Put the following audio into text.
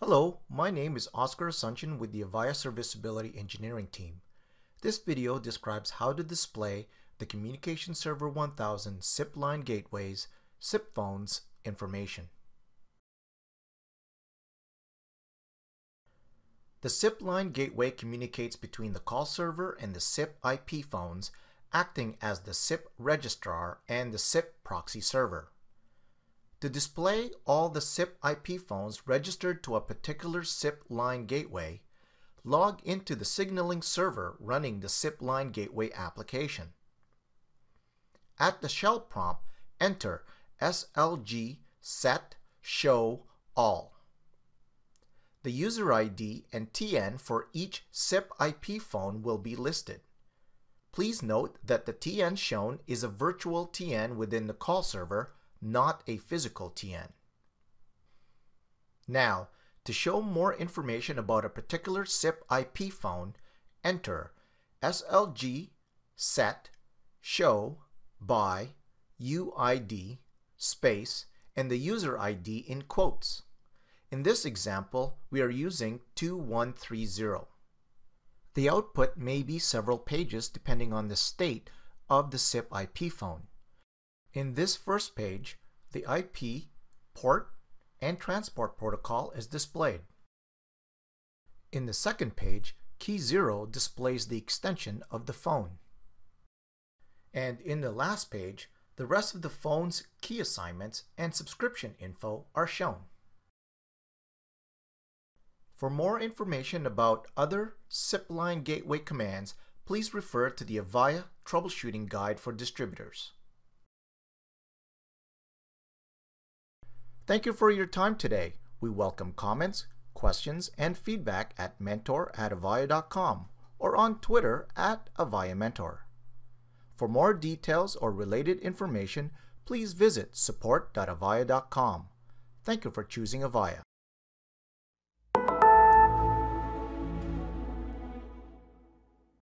Hello, my name is Oscar Asuncion with the Avaya Serviceability Engineering team. This video describes how to display the Communication Server 1000 SIP line gateways, SIP phones information. The SIP line gateway communicates between the call server and the SIP IP phones, acting as the SIP registrar and the SIP proxy server. To display all the SIP IP phones registered to a particular SIP line gateway, log into the signaling server running the SIP line gateway application. At the shell prompt, enter slg set show all. The user ID and TN for each SIP IP phone will be listed. Please note that the TN shown is a virtual TN within the call server not a physical TN. Now, to show more information about a particular SIP IP phone, enter slg set show by UID space and the user ID in quotes. In this example, we are using 2130. The output may be several pages depending on the state of the SIP IP phone. In this first page, the IP, port, and transport protocol is displayed. In the second page, key 0 displays the extension of the phone. And in the last page, the rest of the phone's key assignments and subscription info are shown. For more information about other SIP line gateway commands, please refer to the Avaya Troubleshooting Guide for Distributors. Thank you for your time today. We welcome comments, questions, and feedback at mentor at avaya.com or on Twitter at Avaya Mentor. For more details or related information, please visit support.avaya.com. Thank you for choosing Avaya.